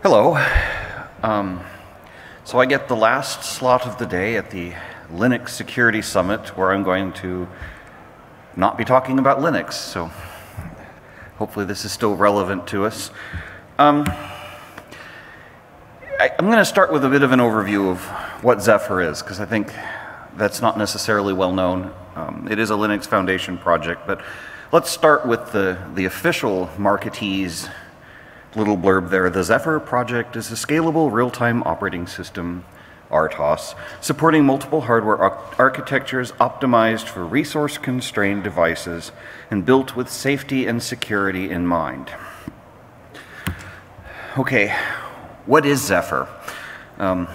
Hello. Um, so I get the last slot of the day at the Linux Security Summit where I'm going to not be talking about Linux. So hopefully this is still relevant to us. Um, I, am going to start with a bit of an overview of what Zephyr is because I think that's not necessarily well known. Um, it is a Linux Foundation project, but let's start with the, the official marketese little blurb there. The Zephyr project is a scalable real-time operating system, RTOS, supporting multiple hardware architectures optimized for resource-constrained devices and built with safety and security in mind. Okay, what is Zephyr? Um,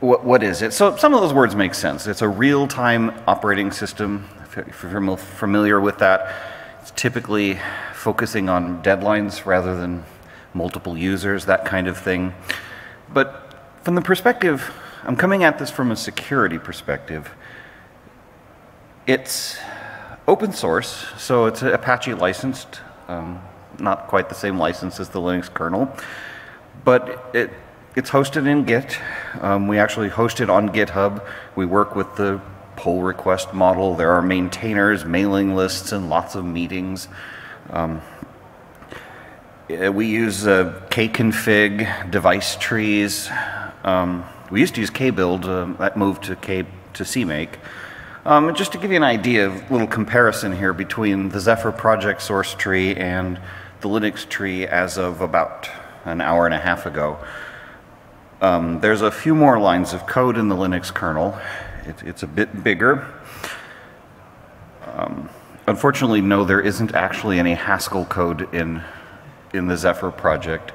what, what is it? So some of those words make sense. It's a real-time operating system. If you're familiar with that, it's typically focusing on deadlines rather than multiple users, that kind of thing. But from the perspective, I'm coming at this from a security perspective. It's open source, so it's Apache licensed, um, not quite the same license as the Linux kernel, but it, it's hosted in Git. Um, we actually host it on GitHub. We work with the pull request model. There are maintainers, mailing lists, and lots of meetings. Um, we use uh, kconfig, device trees. Um, we used to use kbuild. Uh, that moved to k to CMake. Um, just to give you an idea, a little comparison here between the Zephyr project source tree and the Linux tree as of about an hour and a half ago. Um, there's a few more lines of code in the Linux kernel. It, it's a bit bigger. Um, unfortunately, no, there isn't actually any Haskell code in, in the Zephyr project.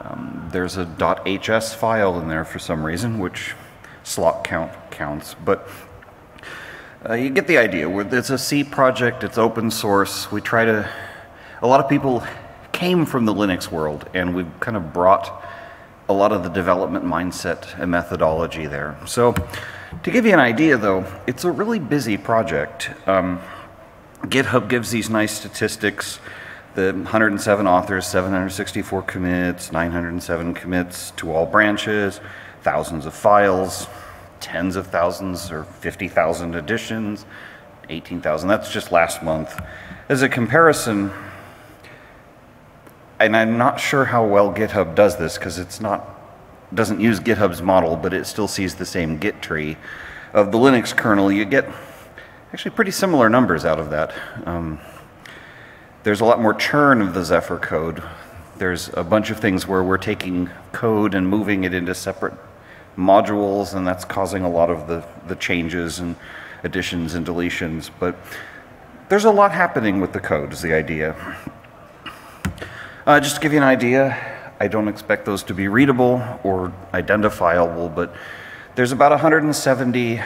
Um, there's a .hs file in there for some reason, which SLOCCount counts, but uh, you get the idea. It's a C project, it's open source. We try to, a lot of people came from the Linux world, and we've kind of brought a lot of the development mindset and methodology there. So to give you an idea though, it's a really busy project. Um, GitHub gives these nice statistics, the 107 authors, 764 commits, 907 commits to all branches, thousands of files, tens of thousands or 50,000 additions, 18,000, that's just last month. As a comparison, and I'm not sure how well GitHub does this because it's not doesn't use GitHub's model, but it still sees the same Git tree of the Linux kernel. You get actually pretty similar numbers out of that. Um, there's a lot more churn of the Zephyr code. There's a bunch of things where we're taking code and moving it into separate modules, and that's causing a lot of the, the changes and additions and deletions. But there's a lot happening with the code, is the idea. Uh, just to give you an idea, I don't expect those to be readable or identifiable, but there's about 170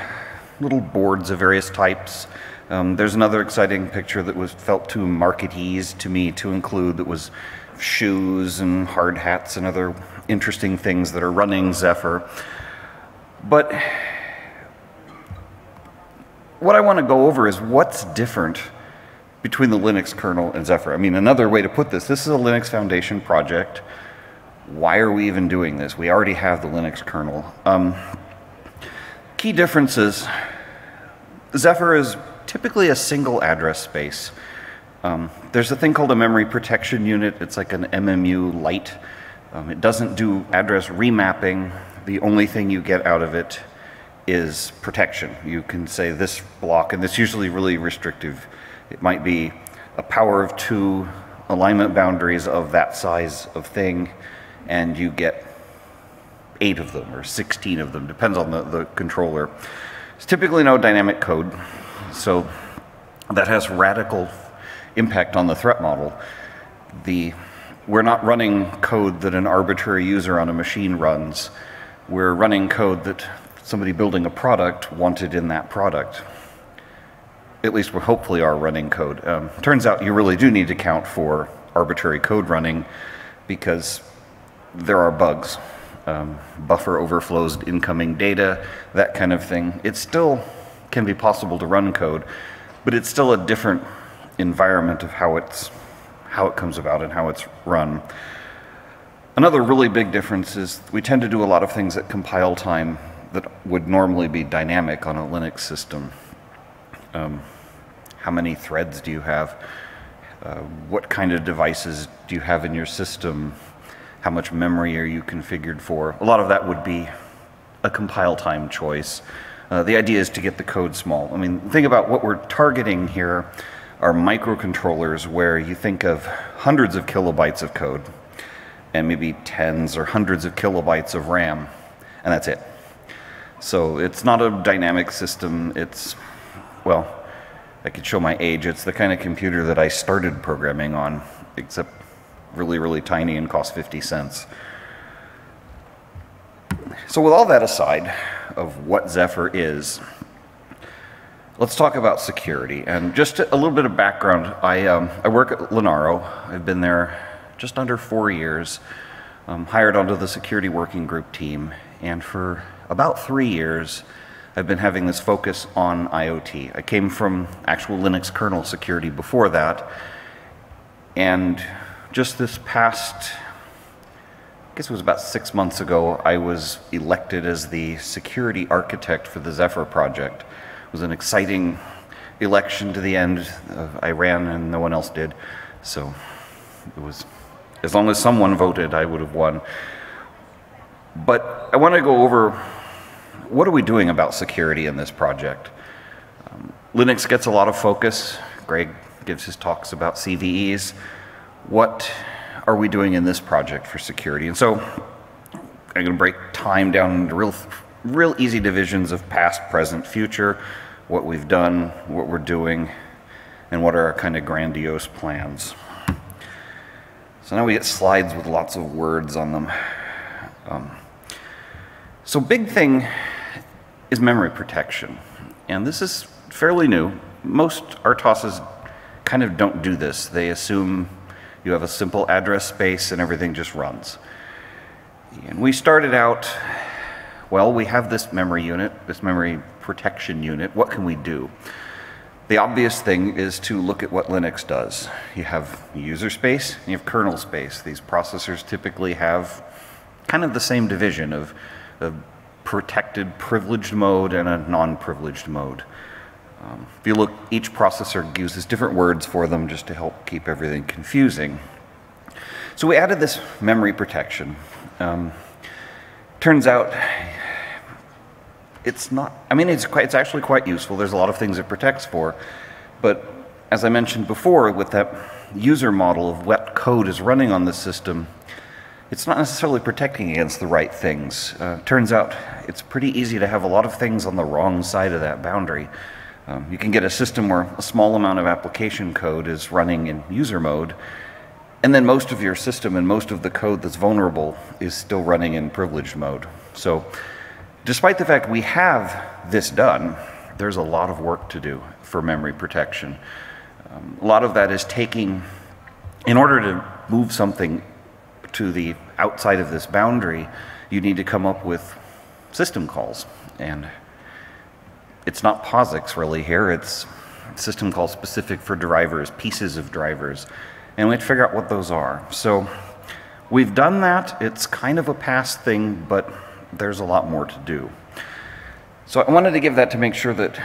little boards of various types. Um, there's another exciting picture that was felt too marketese to me to include that was shoes and hard hats and other interesting things that are running Zephyr. But what I want to go over is what's different between the Linux kernel and Zephyr. I mean, another way to put this, this is a Linux Foundation project. Why are we even doing this? We already have the Linux kernel. Um, key differences, Zephyr is typically a single address space. Um, there's a thing called a memory protection unit. It's like an MMU light. Um, it doesn't do address remapping. The only thing you get out of it is protection. You can say this block, and it's usually really restrictive it might be a power of two alignment boundaries of that size of thing, and you get eight of them or 16 of them, depends on the, the controller. It's typically no dynamic code, so that has radical impact on the threat model. The, we're not running code that an arbitrary user on a machine runs. We're running code that somebody building a product wanted in that product at least we hopefully are running code. Um, turns out you really do need to count for arbitrary code running because there are bugs. Um, buffer overflows incoming data, that kind of thing. It still can be possible to run code, but it's still a different environment of how it's how it comes about and how it's run. Another really big difference is we tend to do a lot of things at compile time that would normally be dynamic on a Linux system. Um, how many threads do you have? Uh, what kind of devices do you have in your system? How much memory are you configured for? A lot of that would be a compile time choice. Uh, the idea is to get the code small. I mean, think about what we're targeting here are microcontrollers where you think of hundreds of kilobytes of code and maybe tens or hundreds of kilobytes of RAM, and that's it. So it's not a dynamic system. It's, well, I could show my age. It's the kind of computer that I started programming on, except really, really tiny and cost 50 cents. So with all that aside of what Zephyr is, let's talk about security. And just a little bit of background, I, um, I work at Linaro. I've been there just under four years, um, hired onto the security working group team. And for about three years, I've been having this focus on IoT. I came from actual Linux kernel security before that. And just this past, guess it was about six months ago, I was elected as the security architect for the Zephyr project. It was an exciting election to the end. I ran and no one else did. So it was as long as someone voted, I would have won. But I want to go over what are we doing about security in this project? Um, Linux gets a lot of focus. Greg gives his talks about CVEs. What are we doing in this project for security? And so I'm going to break time down into real, real easy divisions of past, present, future, what we've done, what we're doing, and what are our kind of grandiose plans. So now we get slides with lots of words on them. Um, so big thing is memory protection. And this is fairly new. Most RTOSes kind of don't do this. They assume you have a simple address space and everything just runs. And we started out, well, we have this memory unit, this memory protection unit. What can we do? The obvious thing is to look at what Linux does. You have user space you have kernel space. These processors typically have kind of the same division of, a protected privileged mode and a non-privileged mode. Um, if you look, each processor uses different words for them just to help keep everything confusing. So we added this memory protection. Um, turns out it's not, I mean, it's, quite, it's actually quite useful. There's a lot of things it protects for. But as I mentioned before, with that user model of what code is running on the system, it's not necessarily protecting against the right things. Uh, turns out it's pretty easy to have a lot of things on the wrong side of that boundary. Um, you can get a system where a small amount of application code is running in user mode, and then most of your system and most of the code that's vulnerable is still running in privileged mode. So Despite the fact we have this done, there's a lot of work to do for memory protection. Um, a lot of that is taking, in order to move something to the outside of this boundary, you need to come up with system calls. And it's not POSIX really here, it's a system call specific for drivers, pieces of drivers. And we have to figure out what those are. So we've done that. It's kind of a past thing, but there's a lot more to do. So I wanted to give that to make sure that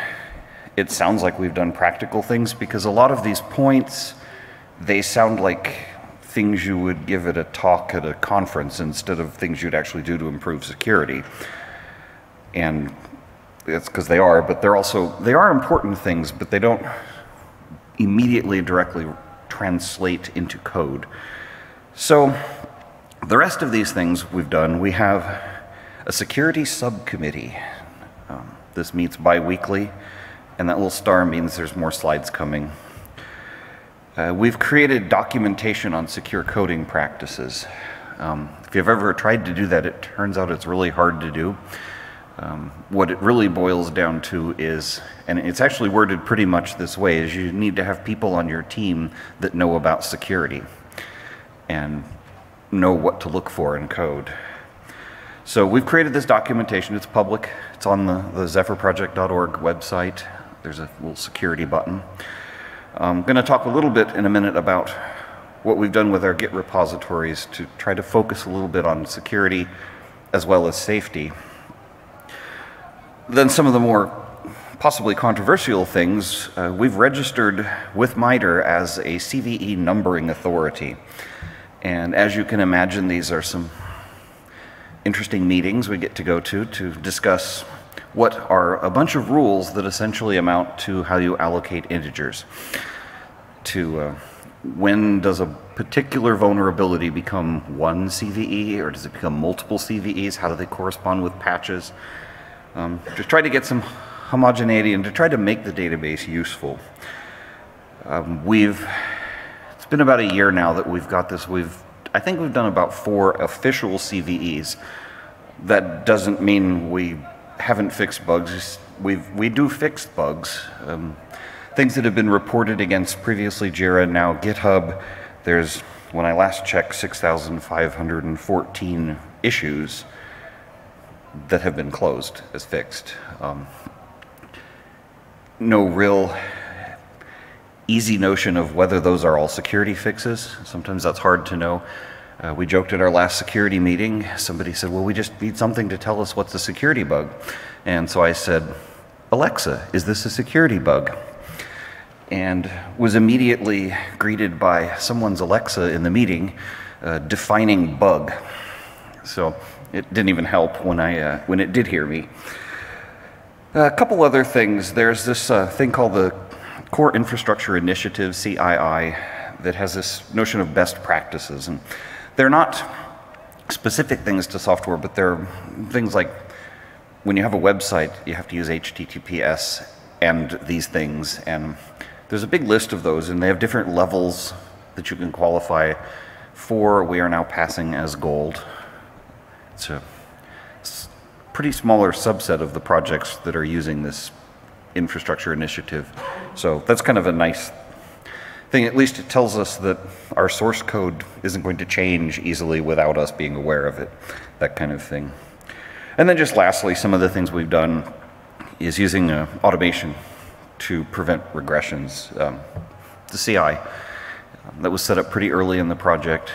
it sounds like we've done practical things because a lot of these points, they sound like things you would give at a talk at a conference instead of things you'd actually do to improve security. And it's because they are, but they're also, they are important things, but they don't immediately directly translate into code. So the rest of these things we've done, we have a security subcommittee. Um, this meets bi-weekly, and that little star means there's more slides coming. Uh, we've created documentation on secure coding practices. Um, if you've ever tried to do that, it turns out it's really hard to do. Um, what it really boils down to is, and it's actually worded pretty much this way, is you need to have people on your team that know about security and know what to look for in code. So we've created this documentation. It's public. It's on the, the zephyrproject.org website. There's a little security button. I'm going to talk a little bit in a minute about what we've done with our Git repositories to try to focus a little bit on security as well as safety. Then some of the more possibly controversial things, uh, we've registered with MITRE as a CVE numbering authority. And as you can imagine, these are some interesting meetings we get to go to to discuss what are a bunch of rules that essentially amount to how you allocate integers. To uh, when does a particular vulnerability become one CVE or does it become multiple CVEs? How do they correspond with patches? Um, to try to get some homogeneity and to try to make the database useful. Um, we've, it's been about a year now that we've got this. We've, I think we've done about four official CVEs. That doesn't mean we haven't fixed bugs. We've, we do fix bugs. Um, things that have been reported against previously Jira, now GitHub. There's, when I last checked, 6,514 issues that have been closed as fixed. Um, no real easy notion of whether those are all security fixes. Sometimes that's hard to know. Uh, we joked at our last security meeting, somebody said, well, we just need something to tell us what's a security bug. And so I said, Alexa, is this a security bug? And was immediately greeted by someone's Alexa in the meeting uh, defining bug. So it didn't even help when, I, uh, when it did hear me. A couple other things. There's this uh, thing called the Core Infrastructure Initiative, CII, that has this notion of best practices. And they're not specific things to software, but they're things like when you have a website, you have to use HTTPS and these things. And there's a big list of those, and they have different levels that you can qualify for. We are now passing as gold. It's a pretty smaller subset of the projects that are using this infrastructure initiative. So that's kind of a nice thing. At least it tells us that our source code isn't going to change easily without us being aware of it, that kind of thing. And then just lastly, some of the things we've done is using uh, automation to prevent regressions. Um, the CI um, that was set up pretty early in the project.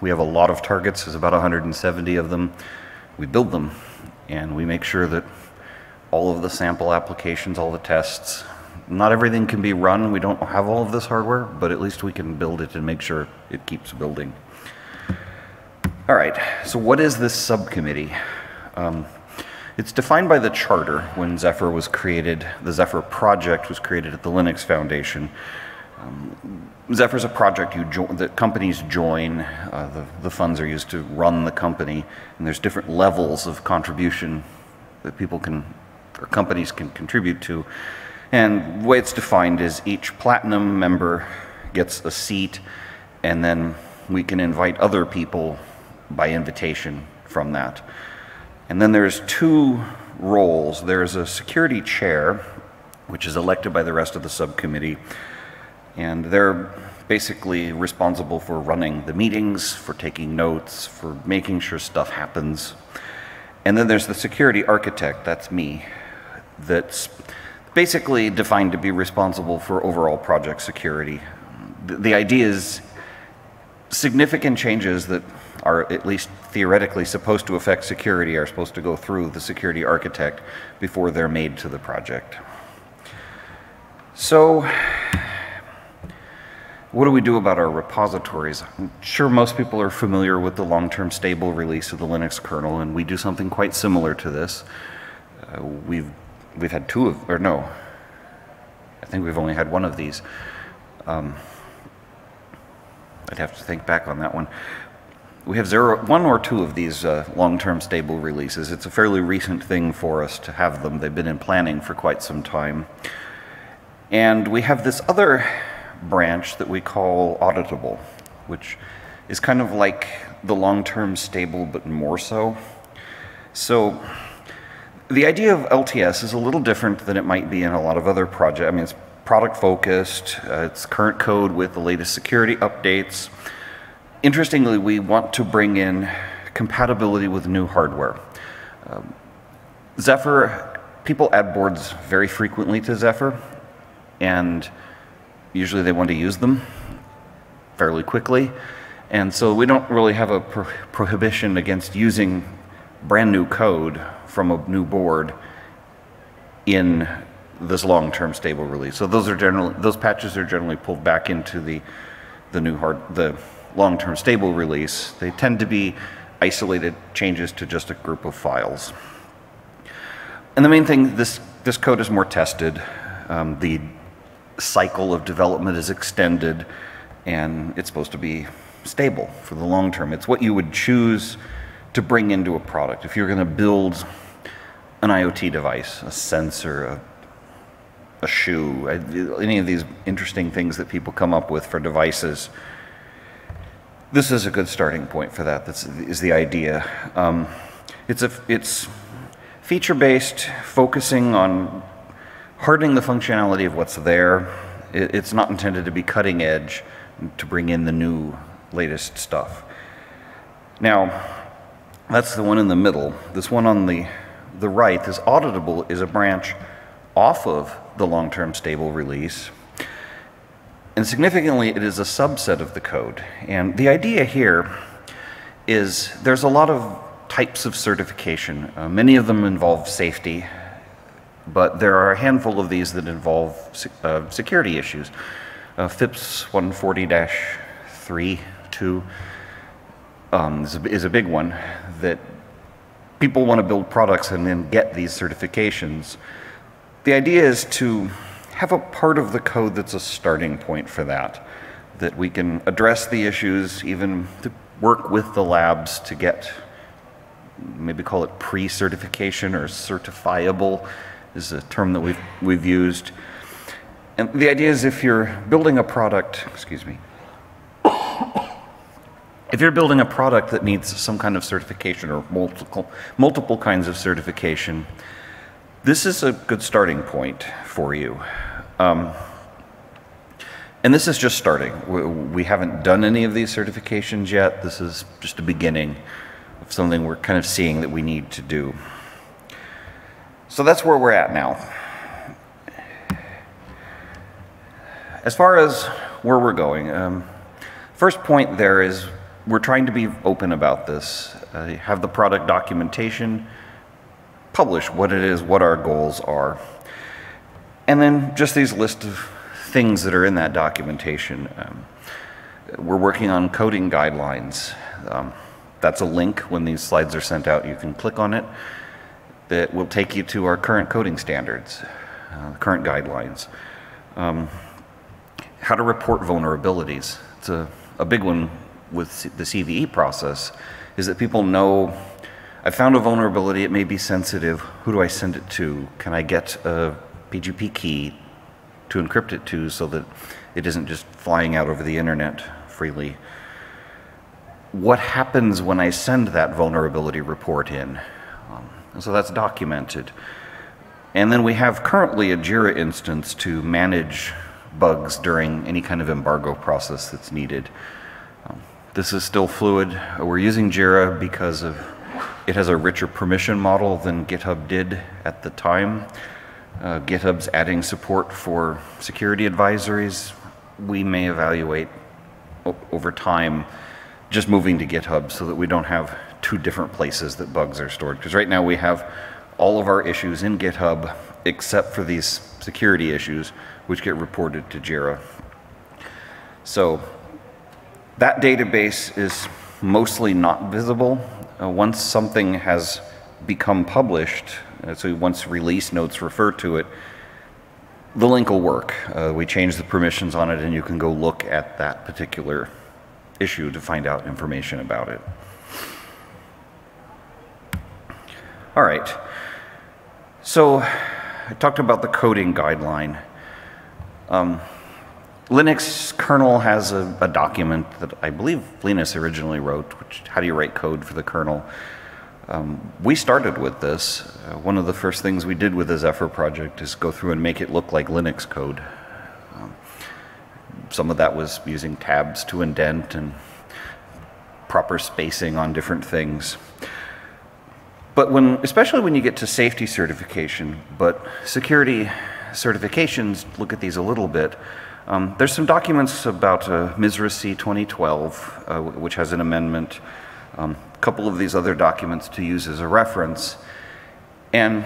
We have a lot of targets, there's about 170 of them. We build them and we make sure that all of the sample applications, all the tests, not everything can be run. We don't have all of this hardware, but at least we can build it and make sure it keeps building. All right, so what is this subcommittee? Um, it's defined by the charter when Zephyr was created. The Zephyr project was created at the Linux Foundation. Um, Zephyr is a project you that companies join. Uh, the, the funds are used to run the company, and there's different levels of contribution that people can, or companies can contribute to. And the way it's defined is each platinum member gets a seat, and then we can invite other people by invitation from that. And then there's two roles. There's a security chair, which is elected by the rest of the subcommittee, and they're basically responsible for running the meetings, for taking notes, for making sure stuff happens. And then there's the security architect, that's me, that's basically defined to be responsible for overall project security. The, the idea is significant changes that are at least theoretically supposed to affect security are supposed to go through the security architect before they're made to the project. So, what do we do about our repositories? I'm sure most people are familiar with the long-term stable release of the Linux kernel, and we do something quite similar to this. Uh, we've we've had two of, or no, I think we've only had one of these. Um, I'd have to think back on that one. We have zero, one or two of these uh, long-term stable releases. It's a fairly recent thing for us to have them. They've been in planning for quite some time. And we have this other branch that we call auditable, which is kind of like the long-term stable, but more so. So the idea of LTS is a little different than it might be in a lot of other projects. I mean, it's product focused, uh, it's current code with the latest security updates. Interestingly, we want to bring in compatibility with new hardware. Um, Zephyr, people add boards very frequently to Zephyr, and usually they want to use them. fairly quickly. And so we don't really have a pro prohibition against using brand new code from a new board in this long-term stable release. So those are generally those patches are generally pulled back into the the new hard the long-term stable release. They tend to be isolated changes to just a group of files. And the main thing, this this code is more tested. Um, the cycle of development is extended, and it's supposed to be stable for the long term. It's what you would choose to bring into a product. If you're going to build an IoT device, a sensor, a, a shoe, any of these interesting things that people come up with for devices, this is a good starting point for that. That's is the idea. Um, it's a it's feature based, focusing on hardening the functionality of what's there. It's not intended to be cutting edge to bring in the new latest stuff. Now, that's the one in the middle. This one on the, the right, this auditable, is a branch off of the long-term stable release. And significantly, it is a subset of the code. And the idea here is there's a lot of types of certification. Uh, many of them involve safety, but there are a handful of these that involve uh, security issues. Uh, FIPS 140-3 two um, is, a, is a big one that people want to build products and then get these certifications. The idea is to have a part of the code that's a starting point for that, that we can address the issues, even to work with the labs to get, maybe call it pre-certification or certifiable is a term that we've, we've used. And the idea is if you're building a product, excuse me, if you're building a product that needs some kind of certification or multiple, multiple kinds of certification, this is a good starting point for you. Um, and this is just starting. We, we, haven't done any of these certifications yet. This is just a beginning of something we're kind of seeing that we need to do. So that's where we're at now. As far as where we're going, um, first point there is we're trying to be open about this, uh, have the product documentation, publish what it is, what our goals are, and then just these list of things that are in that documentation. Um, we're working on coding guidelines. Um, that's a link when these slides are sent out. You can click on it. That will take you to our current coding standards, uh, current guidelines. Um, how to report vulnerabilities. It's a, a big one with the CVE process is that people know I found a vulnerability, it may be sensitive, who do I send it to? Can I get a PGP key to encrypt it to so that it isn't just flying out over the internet freely? What happens when I send that vulnerability report in? Um, so that's documented. And then we have currently a JIRA instance to manage bugs during any kind of embargo process that's needed. This is still fluid. We're using Jira because of it has a richer permission model than GitHub did at the time. Uh, GitHub's adding support for security advisories. We may evaluate over time just moving to GitHub so that we don't have two different places that bugs are stored. Because right now we have all of our issues in GitHub except for these security issues which get reported to Jira. So that database is mostly not visible. Uh, once something has become published, uh, so once release notes refer to it, the link will work. Uh, we change the permissions on it and you can go look at that particular issue to find out information about it. All right, so I talked about the coding guideline. Um, Linux kernel has a, a, document that I believe Linus originally wrote, which how do you write code for the kernel. Um, we started with this. Uh, one of the first things we did with the Zephyr project is go through and make it look like Linux code. Um, some of that was using tabs to indent and proper spacing on different things. But when, especially when you get to safety certification, but security certifications look at these a little bit, Um, there's some documents about uh, MISRA-C 2012, uh, which has an amendment, um, a couple of these other documents to use as a reference. And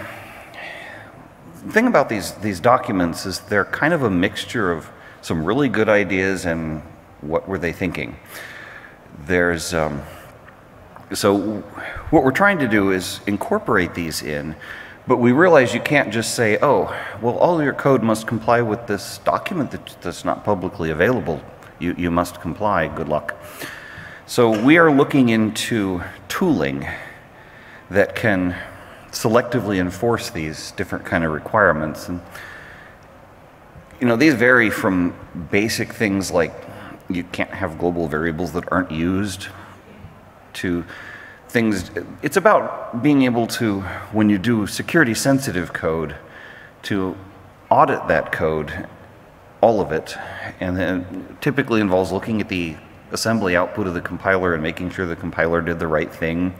the thing about these, these documents is they're kind of a mixture of some really good ideas and what were they thinking. There's, um, so what we're trying to do is incorporate these in, but we realize you can't just say, oh, well, all your code must comply with this document that's not publicly available. You, you must comply, good luck. So we are looking into tooling that can selectively enforce these different kind of requirements. And, you know, these vary from basic things like you can't have global variables that aren't used to things. It's about being able to, when you do security sensitive code, to audit that code, all of it, and then typically involves looking at the assembly output of the compiler and making sure the compiler did the right thing.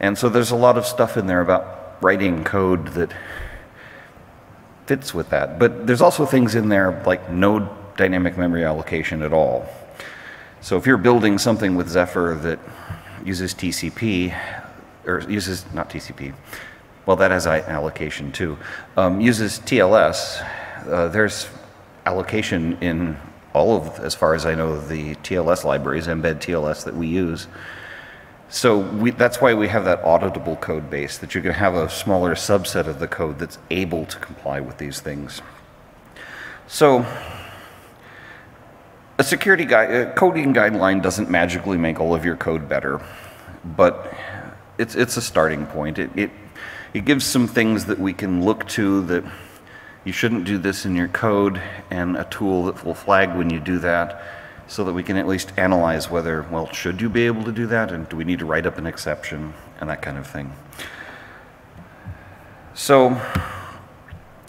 And so there's a lot of stuff in there about writing code that fits with that. But there's also things in there like no dynamic memory allocation at all. So if you're building something with Zephyr that uses TCP, or uses, not TCP, well, that has I allocation too, um, uses TLS, uh, there's allocation in all of, as far as I know, the TLS libraries, mbed TLS that we use. So we, that's why we have that auditable code base, that you can have a smaller subset of the code that's able to comply with these things. So a security guide, a coding guideline doesn't magically make all of your code better, but it's, it's a starting point. It, it, it gives some things that we can look to that you shouldn't do this in your code and a tool that will flag when you do that so that we can at least analyze whether, well, should you be able to do that and do we need to write up an exception and that kind of thing. So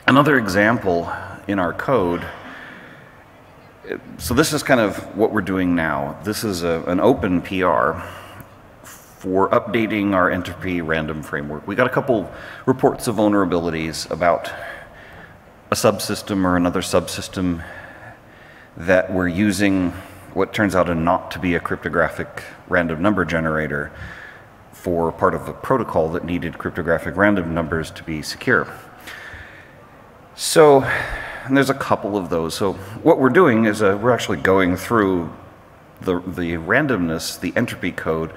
another example in our code so this is kind of what we're doing now. This is a, an open PR for updating our entropy random framework. We got a couple reports of vulnerabilities about a subsystem or another subsystem that we're using what turns out not to be a cryptographic random number generator for part of a protocol that needed cryptographic random numbers to be secure. So and there's a couple of those. So what we're doing is uh, we're actually going through the, the randomness, the entropy code,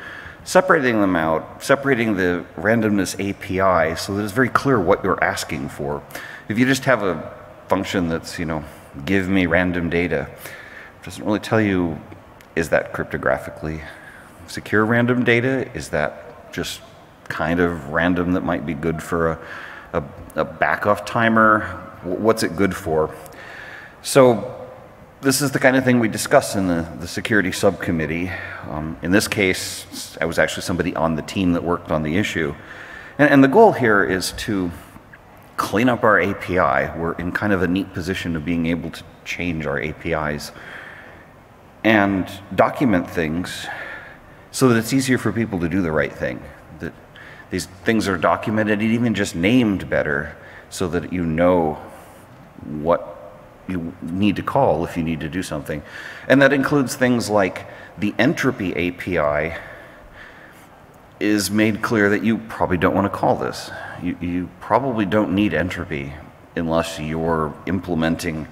separating them out, separating the randomness API so that it's very clear what you're asking for. If you just have a function that's, you know, give me random data, it doesn't really tell you, is that cryptographically secure random data? Is that just kind of random that might be good for a, a, a back-off timer? What's it good for? So this is the kind of thing we discuss in the, the security subcommittee. Um, in this case, I was actually somebody on the team that worked on the issue. And, and the goal here is to clean up our API. We're in kind of a neat position of being able to change our APIs and document things so that it's easier for people to do the right thing. That these things are documented and even just named better so that you know what you need to call if you need to do something. And that includes things like the entropy API is made clear that you probably don't want to call this. You, you probably don't need entropy unless you're implementing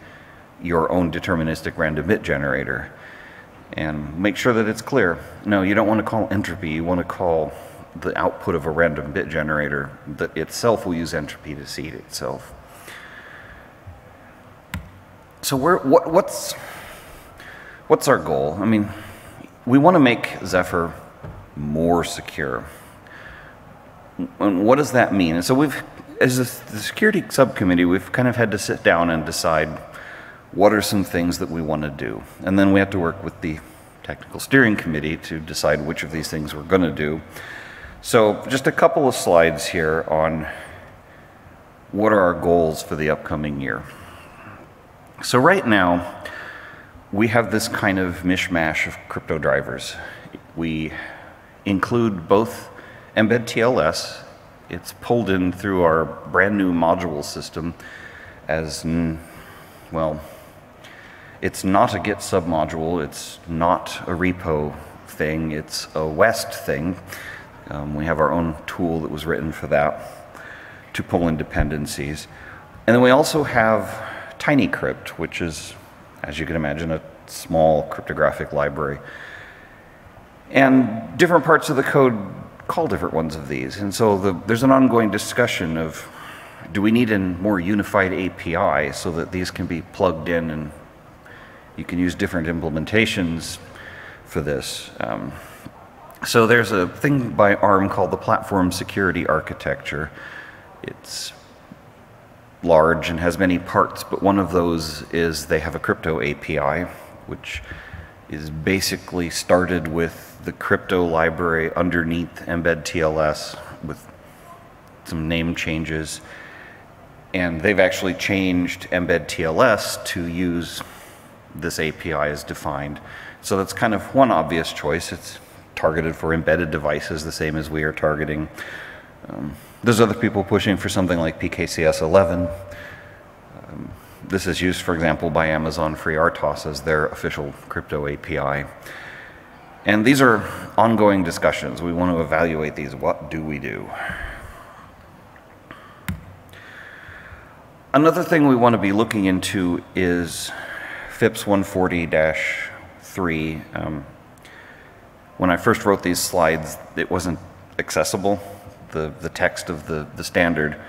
your own deterministic random bit generator. And make sure that it's clear. No, you don't want to call entropy, you want to call the output of a random bit generator that itself will use entropy to seed itself. So what, what's, what's our goal? I mean, we want to make Zephyr more secure. And what does that mean? And so we've, as the security subcommittee, we've kind of had to sit down and decide what are some things that we want to do. And then we have to work with the technical steering committee to decide which of these things we're going to do. So just a couple of slides here on what are our goals for the upcoming year. So right now, we have this kind of mishmash of crypto drivers. We include both mbed TLS. It's pulled in through our brand new module system as, well, It's not a Git submodule, it's not a repo thing, it's a West thing. Um, we have our own tool that was written for that to pull in dependencies. And then we also have TinyCrypt, which is, as you can imagine, a small cryptographic library. And different parts of the code call different ones of these. And so the, there's an ongoing discussion of do we need a more unified API so that these can be plugged in and you can use different implementations for this. Um, so there's a thing by ARM called the Platform Security Architecture. It's large and has many parts, but one of those is they have a crypto API, which is basically started with the crypto library underneath mbed TLS with some name changes. And they've actually changed mbed TLS to use this API as defined. So that's kind of one obvious choice. It's targeted for embedded devices, the same as we are targeting. Um, there's other people pushing for something like PKCS 11. Um, this is used, for example, by Amazon FreeRTOS as their official crypto API. And these are ongoing discussions. We want to evaluate these. What do we do? Another thing we want to be looking into is FIPS 140-3. Um, when I first wrote these slides, it wasn't accessible, the, the text of the, the standard.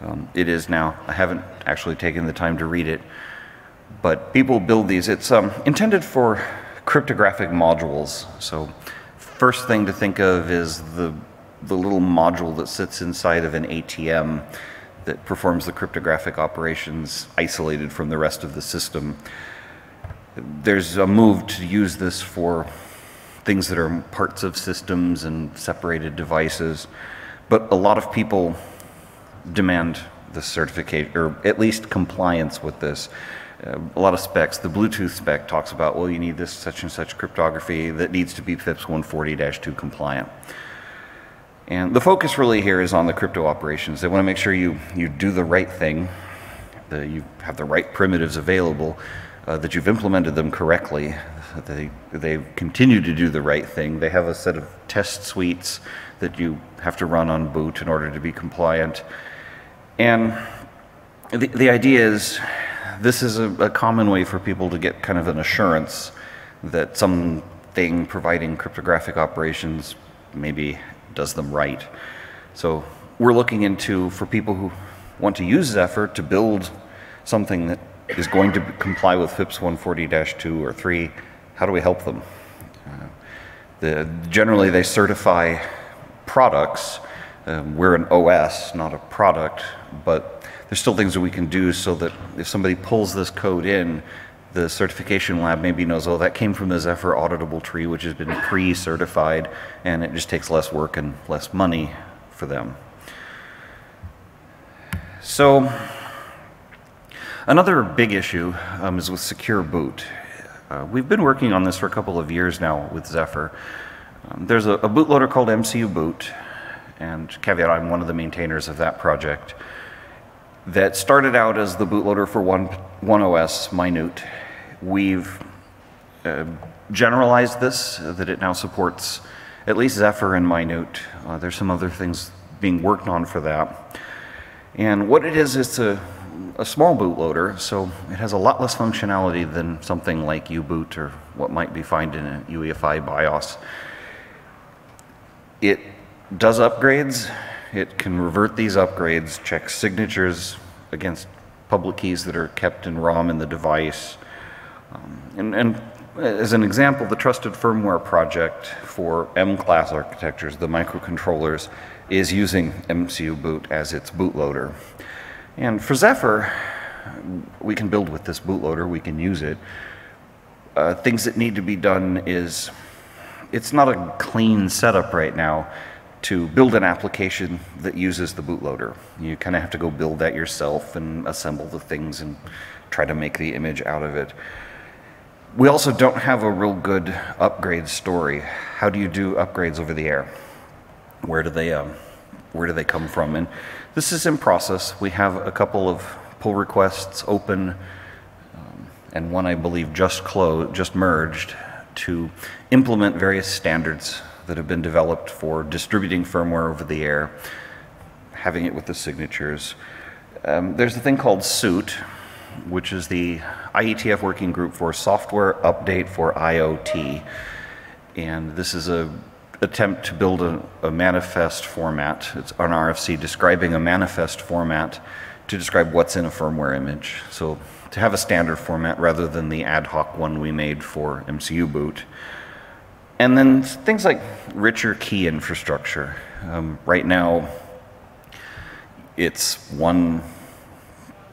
Um, it is now. I haven't actually taken the time to read it. But people build these. It's um, intended for cryptographic modules. So first thing to think of is the, the little module that sits inside of an ATM that performs the cryptographic operations isolated from the rest of the system. There's a move to use this for things that are parts of systems and separated devices. But a lot of people demand the certificate, or at least compliance with this. Uh, a lot of specs. The Bluetooth spec talks about, well, you need this such and such cryptography that needs to be FIPS 140-2 compliant. And the focus really here is on the crypto operations. They want to make sure you, you do the right thing, that you have the right primitives available, uh, that you've implemented them correctly, they, they continue to do the right thing. They have a set of test suites that you have to run on boot in order to be compliant. And the, the idea is this is a, a common way for people to get kind of an assurance that something providing cryptographic operations maybe does them right. So we're looking into, for people who want to use Zephyr to build something that is going to comply with FIPS 140-2 or 3 how do we help them? Uh, the, generally, they certify products. Um, we're an OS, not a product, but there's still things that we can do so that if somebody pulls this code in, the certification lab maybe knows, oh, that came from the Zephyr auditable tree, which has been pre-certified, and it just takes less work and less money for them. So another big issue um, is with secure boot. Uh, we've been working on this for a couple of years now with Zephyr. Um, there's a, a bootloader called MCUboot, and caveat, I'm one of the maintainers of that project, that started out as the bootloader for One, one OS Mynewt. We've uh, generalized this, uh, that it now supports at least Zephyr and Mynewt. Uh, there's some other things being worked on for that. And what it is, it's a a small bootloader, so it has a lot less functionality than something like U-boot or what might be found in a UEFI BIOS. It does upgrades. It can revert these upgrades, check signatures against public keys that are kept in ROM in the device. Um, and, and as an example, the Trusted Firmware project for M-class architectures, the microcontrollers, is using MCUboot as its bootloader. And for Zephyr, we can build with this bootloader, we can use it. Uh, things that need to be done is, it's not a clean setup right now to build an application that uses the bootloader. You kind of have to go build that yourself and assemble the things and try to make the image out of it. We also don't have a real good upgrade story. How do you do upgrades over the air? Where do they, um, where do they come from? And this is in process. We have a couple of pull requests open. Um, and one I believe just closed, just merged to implement various standards that have been developed for distributing firmware over the air, having it with the signatures. Um, there's a thing called SUIT, which is the IETF working group for software update for IoT. And this is a attempt to build a, a manifest format. It's an RFC describing a manifest format to describe what's in a firmware image. So to have a standard format rather than the ad hoc one we made for MCUboot. And then things like richer key infrastructure. Um, right now, it's one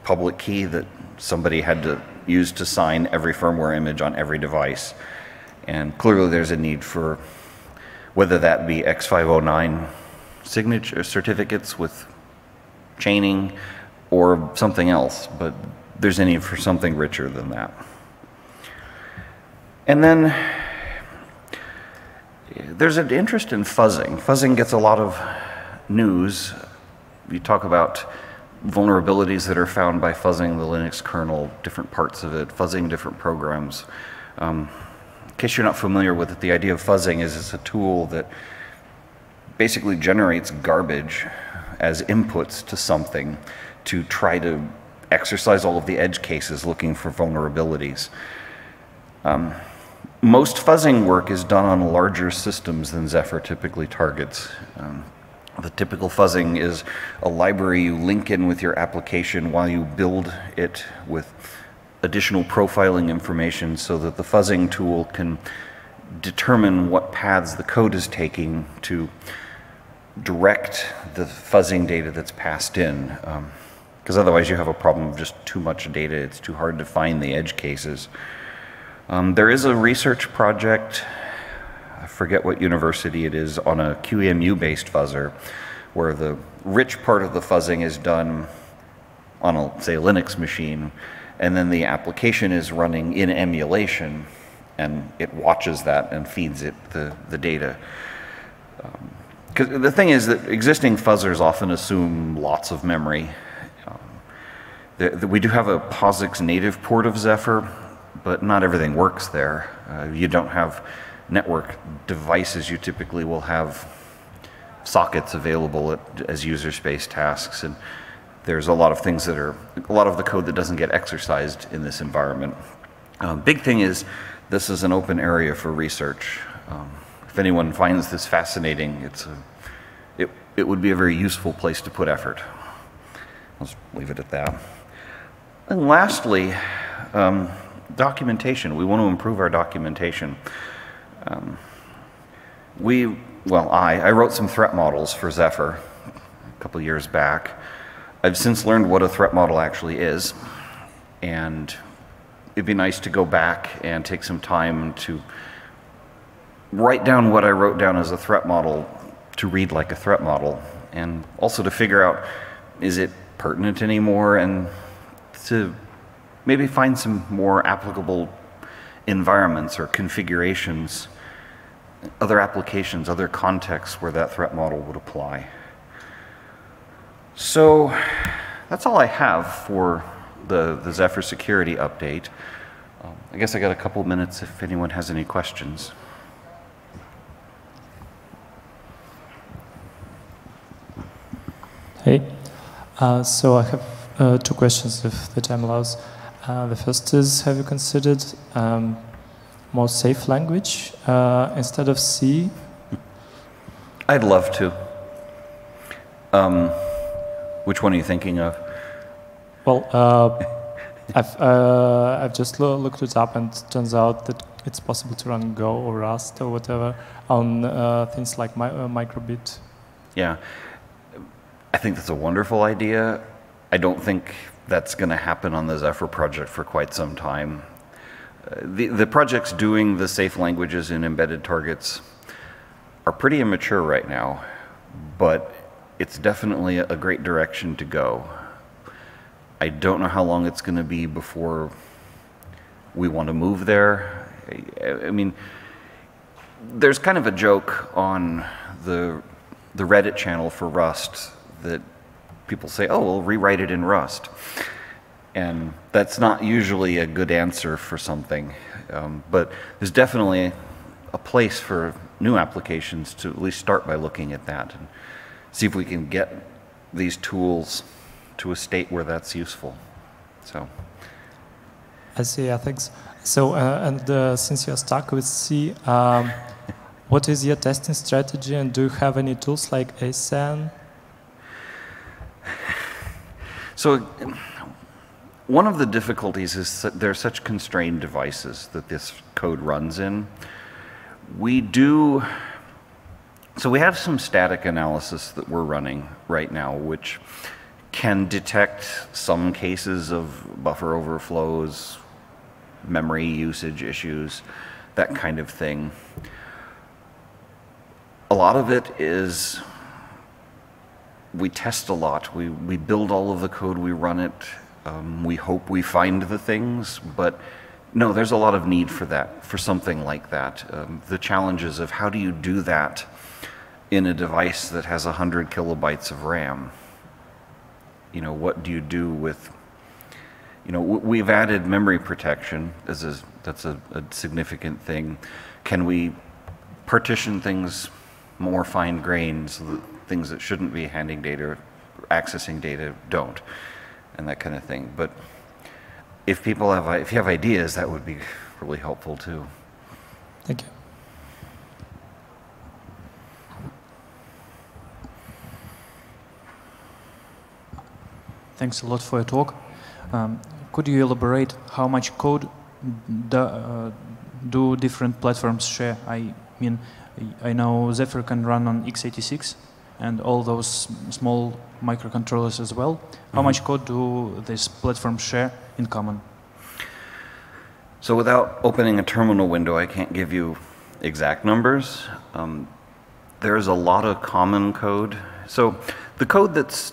public key that somebody had to use to sign every firmware image on every device. And clearly there's a need for whether that be X509 signature certificates with chaining or something else, but there's a need for something richer than that. And then there's an interest in fuzzing. Fuzzing gets a lot of news. You talk about vulnerabilities that are found by fuzzing the Linux kernel, different parts of it, fuzzing different programs. Um, case you're not familiar with it, the idea of fuzzing is it's a tool that basically generates garbage as inputs to something to try to exercise all of the edge cases looking for vulnerabilities. Um, most fuzzing work is done on larger systems than Zephyr typically targets. Um, the typical fuzzing is a library you link in with your application while you build it with additional profiling information so that the fuzzing tool can determine what paths the code is taking to direct the fuzzing data that's passed in. Because um, otherwise you have a problem of just too much data. It's too hard to find the edge cases. Um, there is a research project, I forget what university it is, on a QEMU-based fuzzer, where the rich part of the fuzzing is done on a, say, Linux machine, and then the application is running in emulation, and it watches that and feeds it the, the data. Because um, the thing is that existing fuzzers often assume lots of memory. Um, the, the, we do have a POSIX native port of Zephyr, but not everything works there. Uh, you don't have network devices. You typically will have sockets available at, as user space tasks. And there's a lot of things that are, a lot of the code that doesn't get exercised in this environment. Um, big thing is this is an open area for research. Um, if anyone finds this fascinating, it's a, it, it would be a very useful place to put effort. Just leave it at that. And lastly, um, documentation. We want to improve our documentation. Um, we, well, I, I wrote some threat models for Zephyr a couple years back. I've since learned what a threat model actually is, and it'd be nice to go back and take some time to write down what I wrote down as a threat model to read like a threat model, and also to figure out is it pertinent anymore, and to maybe find some more applicable environments or configurations, other applications, other contexts where that threat model would apply. So that's all I have for the, the Zephyr security update. Um, I guess I got a couple minutes if anyone has any questions. Hey, uh, so I have uh, two questions if the time allows. Uh, the first is, have you considered um, more safe language uh, instead of C? I'd love to. Um, which one are you thinking of? Well, uh, I've, uh, I've just lo looked it up and it turns out that it's possible to run Go or Rust or whatever on uh, things like mi microbit. Yeah, I think that's a wonderful idea. I don't think that's going to happen on the Zephyr project for quite some time. Uh, the, the projects doing the safe languages in embedded targets are pretty immature right now, but it's definitely a great direction to go. I don't know how long it's going to be before we want to move there. I, mean, there's kind of a joke on the the Reddit channel for Rust that people say, oh, we'll rewrite it in Rust. And that's not usually a good answer for something. Um, but there's definitely a place for new applications to at least start by looking at that and see if we can get these tools to a state where that's useful. So. I see. Yeah, thanks. So, uh, and uh, since you're stuck with C, um, what is your testing strategy, and do you have any tools like ASAN? So, one of the difficulties is that there are such constrained devices that this code runs in. We do, so we have some static analysis that we're running right now, which can detect some cases of buffer overflows, memory usage issues, that kind of thing. A lot of it is we test a lot. We, we build all of the code, we run it, um, we hope we find the things, but no, there's a lot of need for that, for something like that. Um, the challenges of how do you do that in a device that has 100 kilobytes of RAM? You know, what do you do with, you know, we've added memory protection as a, that's a, a significant thing. Can we partition things more fine grained so that things that shouldn't be handing data, accessing data, don't, and that kind of thing. But if people have, if you have ideas, that would be really helpful too. Thank you. Thanks a lot for your talk. Um, could you elaborate how much code do, uh, do different platforms share? I mean, I know Zephyr can run on x86, and all those small microcontrollers as well. How mm -hmm. much code do these platforms share in common? So without opening a terminal window, I can't give you exact numbers. Um, there's a lot of common code. So the code that's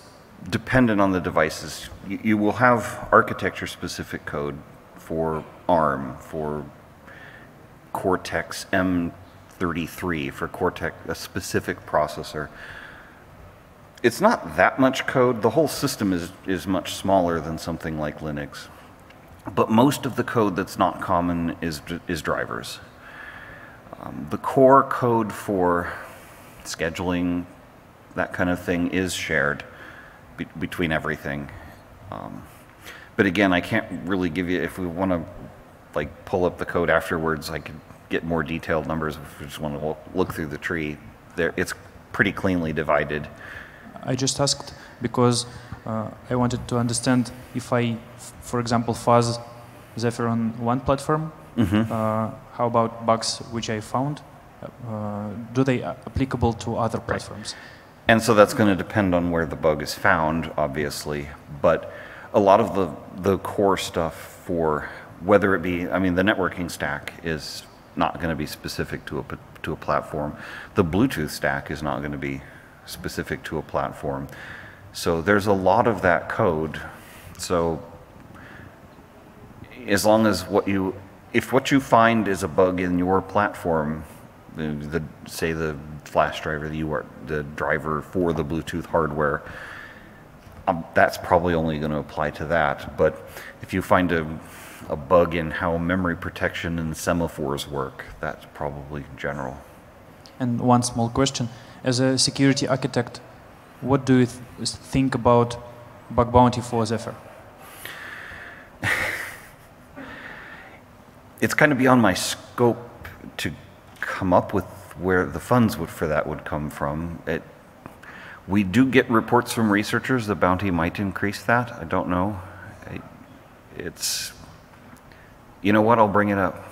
dependent on the devices, you, you will have architecture-specific code for ARM, for Cortex M33, for Cortex, a specific processor it's not that much code. The whole system is, is much smaller than something like Linux. But most of the code that's not common is, is drivers. Um, the core code for scheduling, that kind of thing, is shared be between everything. Um, but again, I can't really give you, if we want to like pull up the code afterwards, I could get more detailed numbers if we just want to look through the tree. There, it's pretty cleanly divided. I just asked because uh, I wanted to understand if I, for example, fuzz Zephyr on one platform, mm -hmm. uh, how about bugs which I found? Uh, do they applicable to other platforms? Right. And so that's going to depend on where the bug is found, obviously. But a lot of the, the core stuff for whether it be, I mean, the networking stack is not going to be specific to a, to a platform. The Bluetooth stack is not going to be specific to a platform. So there's a lot of that code. So as long as what you, if what you find is a bug in your platform, the, say the flash driver, the UART, the driver for the Bluetooth hardware, um, that's probably only going to apply to that. But if you find a, a bug in how memory protection and semaphores work, that's probably general. And one small question as a security architect, what do you th think about bug bounty for Zephyr? it's kind of beyond my scope to come up with where the funds would, for that would come from. It, we do get reports from researchers the bounty might increase that. I don't know. It's, you know what, I'll bring it up.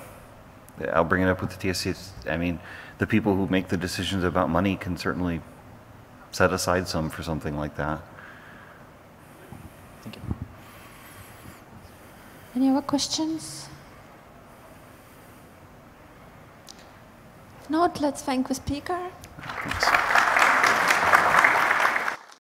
I'll bring it up with the TSC. I mean, the people who make the decisions about money can certainly set aside some for something like that. Thank you. Any other questions? If not, let's thank the speaker. Thanks.